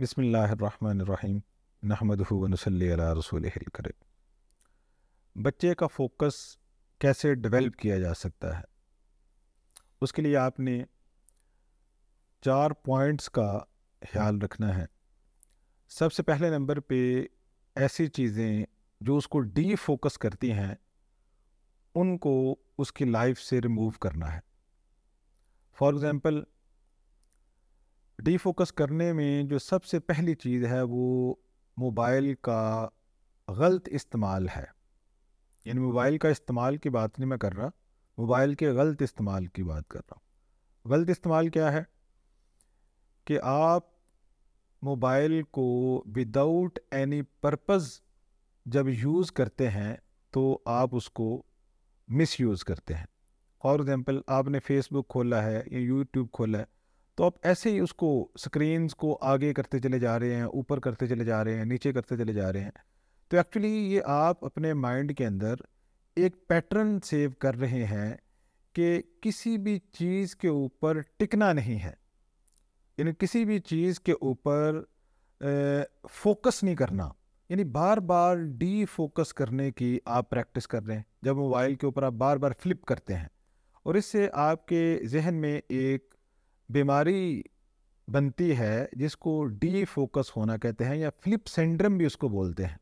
बसमीम नहमद वनसली रसूल करीम बच्चे का फोकस कैसे डेवलप किया जा सकता है? उसके लिए आपने चार पॉइंट्स का ख्याल रखना है। सबसे पहले नंबर पे ऐसी चीज़ें जो उसको डी फोकस करती हैं, उनको उसकी लाइफ से रिमूव करना है। फॉर एग्ज़ाम्पल डी फोकस करने में जो सबसे पहली चीज़ है वो मोबाइल का गलत इस्तेमाल है। यानी मोबाइल का इस्तेमाल की बात नहीं मैं कर रहा, मोबाइल के गलत इस्तेमाल की बात कर रहा हूँ। गलत इस्तेमाल क्या है? कि आप मोबाइल को विदाउट एनी पर्पज़ जब यूज़ करते हैं तो आप उसको मिस यूज़ करते हैं। फॉर एग्ज़ाम्पल आपने फेसबुक खोला है या यूट्यूब खोला है तो आप ऐसे ही उसको स्क्रीन्स को आगे करते चले जा रहे हैं, ऊपर करते चले जा रहे हैं, नीचे करते चले जा रहे हैं। तो एक्चुअली ये आप अपने माइंड के अंदर एक पैटर्न सेव कर रहे हैं कि किसी भी चीज़ के ऊपर टिकना नहीं है। यानी किसी भी चीज़ के ऊपर फोकस नहीं करना। यानी बार बार डी फोकस करने की आप प्रैक्टिस कर रहे हैं। जब मोबाइल के ऊपर आप बार बार फ्लिप करते हैं और इससे आपके जहन में एक बीमारी बनती है, जिसको डी फोकस होना कहते हैं, या फ्लिप सेंड्रम भी उसको बोलते हैं।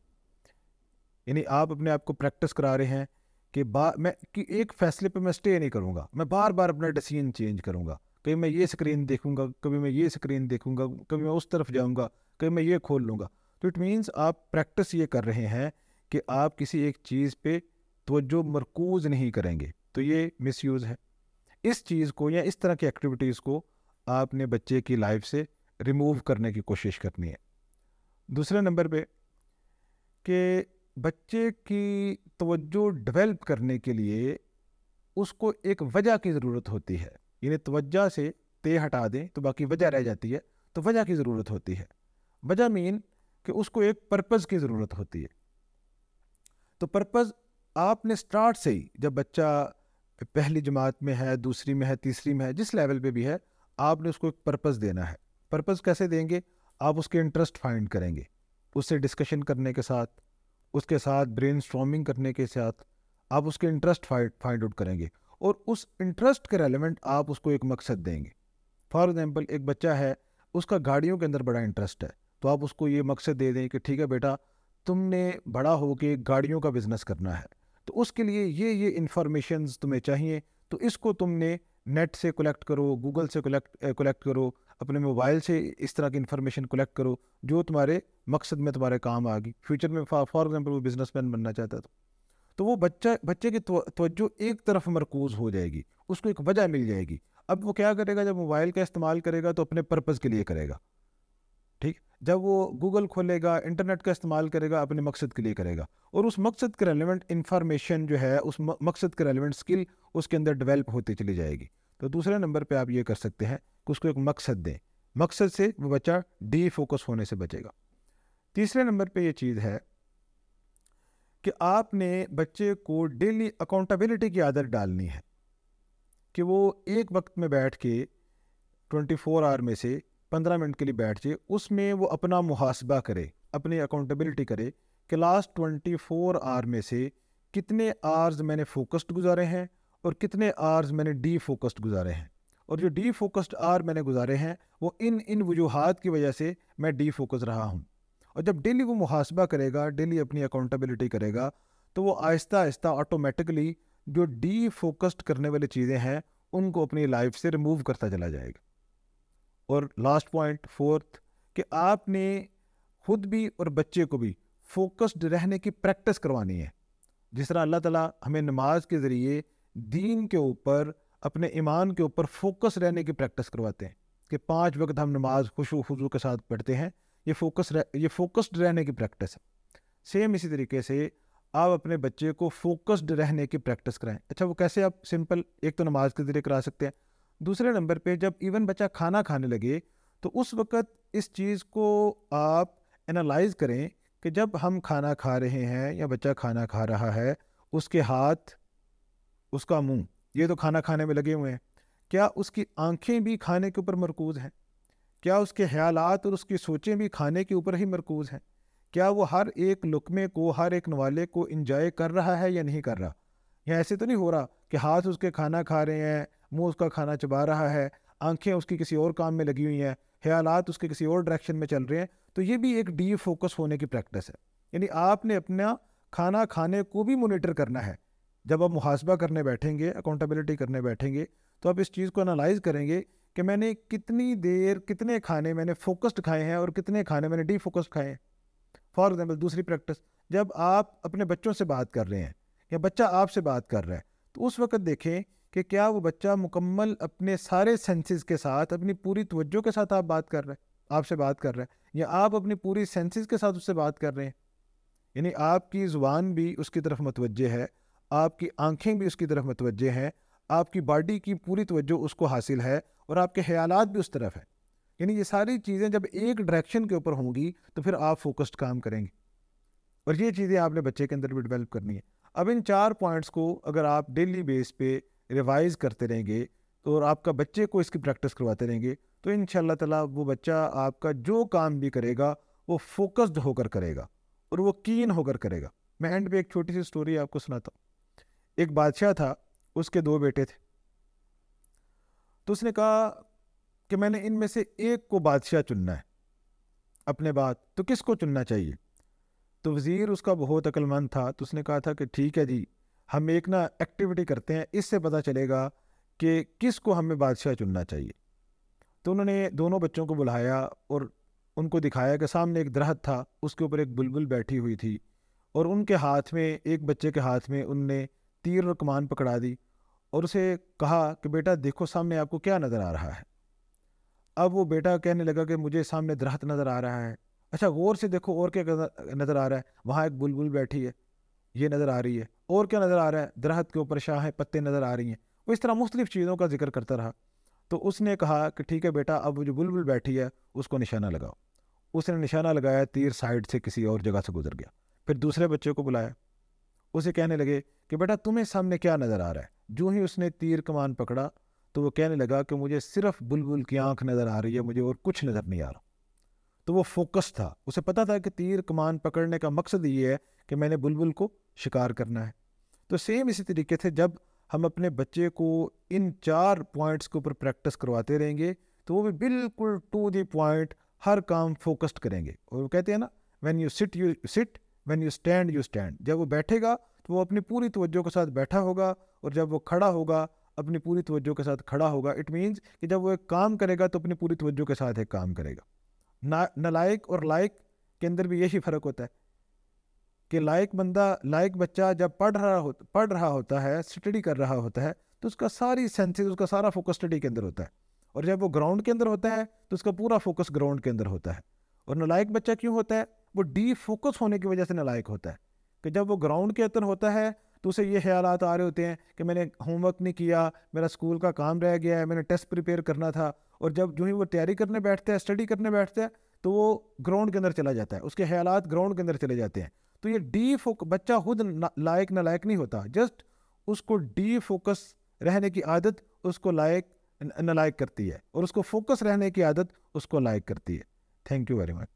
यानी आप अपने आप को प्रैक्टिस करा रहे हैं कि बा, मैं, कि एक फैसले पे मैं स्टे नहीं करूँगा। मैं बार बार अपना डिसीज़न चेंज करूँगा। कभी मैं ये स्क्रीन देखूँगा, कभी मैं ये स्क्रीन देखूँगा, कभी मैं उस तरफ़ जाऊँगा, कभी मैं ये खोल लूँगा। तो इट मीन्स आप प्रैक्टिस ये कर रहे हैं कि आप किसी एक चीज़ पे तवज्जो मरकूज़ नहीं करेंगे। तो ये मिसयूज़ है। इस चीज़ को या इस तरह की एक्टिविटीज़ को आपने बच्चे की लाइफ से रिमूव करने की कोशिश करनी है। दूसरे नंबर पे कि बच्चे की तवज्जो डेवलप करने के लिए उसको एक वजह की ज़रूरत होती है। यानी तवज्जा से ते हटा दें तो बाकी वजह रह जाती है तो वजह की ज़रूरत होती है। वजह मीन कि उसको एक पर्पज़ की ज़रूरत होती है। तो पर्पज़ आपने स्टार्ट से ही जब बच्चा पहली जमात में है, दूसरी में है, तीसरी में है, जिस लेवल पे भी है आपने उसको एक पर्पज़ देना है। पर्पज़ कैसे देंगे? आप उसके इंटरेस्ट फाइंड करेंगे। उससे डिस्कशन करने के साथ, उसके साथ ब्रेन करने के साथ आप उसके इंटरेस्ट फाइंड आउट करेंगे। और उस इंटरेस्ट के रेलिवेंट आप उसको एक मकसद देंगे। फॉर एग्ज़ाम्पल एक बच्चा है, उसका गाड़ियों के अंदर बड़ा इंटरेस्ट है तो आप उसको ये मकसद दे दें कि ठीक है बेटा, तुमने बड़ा हो के गाड़ियों का बिज़नेस करना है। तो उसके लिए ये ये इन्फॉर्मेशन तुम्हें चाहिए तो इसको तुमने नेट से कलेक्ट करो गूगल से कलेक्ट कलेक्ट करो, अपने मोबाइल से इस तरह की इन्फॉर्मेशन कलेक्ट करो, जो तुम्हारे मकसद में तुम्हारे काम आ गई फ्यूचर में फॉर एग्जांपल वो बिजनेसमैन बनना चाहता था। तो वो बच्चा, बच्चे की तवज्जो एक तरफ़ मरकूज हो जाएगी, उसको एक वजह मिल जाएगी। अब वो क्या करेगा? जब मोबाइल का इस्तेमाल करेगा तो अपने पर्पज़ के लिए करेगा। ठीक? जब वो गूगल खोलेगा इंटरनेट का इस्तेमाल करेगा, अपने मकसद के लिए करेगा। और उस मकसद के रेलिवेंट इंफॉर्मेशन जो है, उस मकसद के रेलिवेंट स्किल उसके अंदर डेवलप होती चली जाएगी। तो दूसरे नंबर पे आप ये कर सकते हैं, कि उसको एक मकसद दें। मकसद से वो बच्चा डी फोकस होने से बचेगा। तीसरे नंबर पे ये चीज़ है कि आपने बच्चे को डेली अकाउंटेबिलिटी की आदत डालनी है। कि वो एक वक्त में बैठ के 24 फोर आवर में से 15 मिनट के लिए बैठ जाए, उसमें वो अपना मुहासबा करे, अपनी अकाउंटेबिलिटी करे कि लास्ट 24 फोर आवर में से कितने आवर्स मैंने फोकस्ड गुजारे हैं और कितने आर्स मैंने डी फोकस्ड गुजारे हैं। और जो डी फोकस्ड आर मैंने गुजारे हैं, वो इन इन वजूहत की वजह से मैं डी फोकस रहा हूँ। और जब डेली वो मुहासबा करेगा डेली अपनी अकाउंटेबिलिटी करेगा तो वो आहिस्ता आहिस्ता ऑटोमेटिकली जो डी फोकस्ड करने वाली चीज़ें हैं, उनको अपनी लाइफ से रिमूव करता चला जाएगा। और लास्ट पॉइंट फोर्थ कि आपने खुद भी और बच्चे को भी फोकस्ड रहने की प्रैक्टिस करवानी है। जिस तरह अल्लाह ताला हमें नमाज़ के ज़रिए दीन के ऊपर अपने ईमान के ऊपर फोकस रहने की प्रैक्टिस करवाते हैं। कि पाँच वक्त हम नमाज़ खुशू खुशू के साथ पढ़ते हैं ये फोकस रह, ये फोकस्ड रहने की प्रैक्टिस है। सेम इसी तरीके से आप अपने बच्चे को फोकस्ड रहने की प्रैक्टिस कराएँ। अच्छा वो कैसे आप सिंपल एक तो नमाज़ के ज़रिए करा सकते हैं दूसरे नंबर पे जब इवन बच्चा खाना खाने लगे तो उस वक़्त इस चीज़ को आप एनालाइज करें कि जब हम खाना खा रहे हैं या बच्चा खाना खा रहा है, उसके हाथ, उसका मुँह, ये तो खाना खाने में लगे हुए हैं, क्या उसकी आँखें भी खाने के ऊपर मरकूज हैं? क्या उसके ख्यालात और उसकी सोचें भी खाने के ऊपर ही मरकूज़ हैं? क्या वो हर एक लुकमे को, हर एक नवाले को इंजॉय कर रहा है या नहीं कर रहा? या ऐसे तो नहीं हो रहा कि हाथ उसके खाना खा रहे हैं मुँह उसका खाना चबा रहा है, आँखें उसकी किसी और काम में लगी हुई हैं, ख्यालात उसके किसी और डायरेक्शन में चल रहे हैं तो ये भी एक डी फोकस होने की प्रैक्टिस है। यानी आपने अपना खाना खाने को भी मोनिटर करना है। जब आप मुहासबा करने बैठेंगे अकाउंटेबिलिटी करने बैठेंगे तो आप इस चीज़ को एनालाइज करेंगे कि मैंने कितनी देर कितने खाने मैंने फोकस्ड खाए हैं और कितने खाने मैंने डी फोकस्ड खाए हैं। फॉर एग्ज़ाम्पल दूसरी प्रैक्टिस जब आप अपने बच्चों से बात कर रहे हैं या बच्चा आपसे बात कर रहा है तो उस वक्त देखें कि क्या वो बच्चा मुकम्मल अपने सारे सेंसेस के साथ, अपनी पूरी तवज्जो के साथ आप बात कर रहे हैं, आपसे बात कर रहे हैं, या आप अपनी पूरी सेंसेस के साथ उससे बात कर रहे हैं? यानी आपकी ज़ुबान भी उसकी तरफ़ मतवजह है, आपकी आँखें भी उसकी तरफ़ मतवजह हैं, आपकी बॉडी की पूरी तवज्जो उसको हासिल है और आपके ख्याल भी उस तरफ़ है। यानी ये सारी चीज़ें जब एक डायरेक्शन के ऊपर होंगी तो फिर आप फोकस्ड काम करेंगे। और ये चीज़ें आपने बच्चे के अंदर भी डेवलप करनी है। अब इन चार पॉइंट्स को अगर आप डेली बेस पे रिवाइज करते रहेंगे तो और आपका बच्चे को इसकी प्रैक्टिस करवाते रहेंगे तो इन ताला वो बच्चा आपका जो काम भी करेगा, वो फोकस्ड होकर करेगा और वो कीन होकर करेगा। मैं एंड पे एक छोटी सी स्टोरी आपको सुनाता हूँ। एक बादशाह था, उसके दो बेटे थे। तो उसने कहा कि मैंने इनमें से एक को बादशाह चुनना है, अपने बाद तो किसको चुनना चाहिए? तो वज़ीर उसका बहुत अक्लमंद था तो उसने कहा था कि ठीक है जी हम एक ना एक्टिविटी करते हैं, इससे पता चलेगा कि किस को हमें बादशाह चुनना चाहिए। तो उन्होंने दोनों बच्चों को बुलाया और उनको दिखाया कि सामने एक दरख्त था, उसके ऊपर एक बुलबुल बैठी हुई थी और उनके हाथ में, एक बच्चे के हाथ में उनने तीर और कमान पकड़ा दी और उसे कहा कि बेटा देखो सामने आपको क्या नज़र आ रहा है। अब वो बेटा कहने लगा कि मुझे सामने दरख्त नज़र आ रहा है। अच्छा गौर से देखो और क्या नज़र आ रहा है। वहाँ एक बुलबुल बैठी है। ये नज़र आ रही है। और क्या नज़र आ रहा है? दरहत के ऊपर शाह, पत्ते नज़र आ रही हैं। वो इस तरह मुख्तलिफ़ चीज़ों का ज़िक्र करता रहा। तो उसने कहा कि ठीक है बेटा, अब जो बुलबुल बैठी है, उसको निशाना लगाओ। उसने निशाना लगाया, तीर साइड से किसी और जगह से गुजर गया। फिर दूसरे बच्चे को बुलाया। उसे कहने लगे कि बेटा, तुम्हें सामने क्या नज़र आ रहा है? जो ही उसने तीर कमान पकड़ा तो वो कहने लगा कि मुझे सिर्फ़ बुलबुल की आँख नज़र आ रही है, मुझे और कुछ नज़र नहीं आ रहा। तो वो फोकस था। उसे पता था कि तीर कमान पकड़ने का मकसद ये है कि मैंने बुलबुल को शिकार करना है। तो सेम इसी तरीके से जब हम अपने बच्चे को इन चार पॉइंट्स के ऊपर प्रैक्टिस करवाते रहेंगे तो वो भी बिल्कुल टू दी पॉइंट हर काम फोकस्ड करेंगे। और वो कहते हैं ना when you sit you sit when you stand you stand जब वो बैठेगा तो वो अपनी पूरी तवज्जो के साथ बैठा होगा और जब वो खड़ा होगा, अपनी पूरी तवज्जो के साथ खड़ा होगा। इट मीन्स कि जब वो एक काम करेगा तो अपनी पूरी तवज्जो के साथ एक काम करेगा। ना, नलायक और लायक के अंदर भी यही फ़र्क होता है कि लायक बंदा, लायक बच्चा जब पढ़ रहा हो, पढ़ रहा होता है स्टडी कर रहा होता है तो उसका सारी सेंसेस उसका सारा फोकस स्टडी के अंदर होता है। और जब वो ग्राउंड के अंदर होता है तो उसका पूरा फोकस ग्राउंड के अंदर होता है। और नलायक बच्चा क्यों होता है? वो डी फोकस होने की वजह से नलायक होता है कि जब वो ग्राउंड के अंदर होता है तो उसे ये ख्याल आ रहे होते हैं कि मैंने होमवर्क नहीं किया, मेरा स्कूल का काम रह गया है, मैंने टेस्ट प्रिपेयर करना था और जब जो ही वो तैयारी करने बैठते हैं स्टडी करने बैठते हैं तो वो ग्राउंड के अंदर चला जाता है। उसके ख्याल ग्राउंड के अंदर चले जाते हैं। तो ये डी फोक बच्चा खुद लायक ना लायक नहीं होता। जस्ट उसको डी फोकस रहने की आदत उसको लायक न लायक करती है। और उसको फोकस रहने की आदत उसको लायक करती है। Thank you very much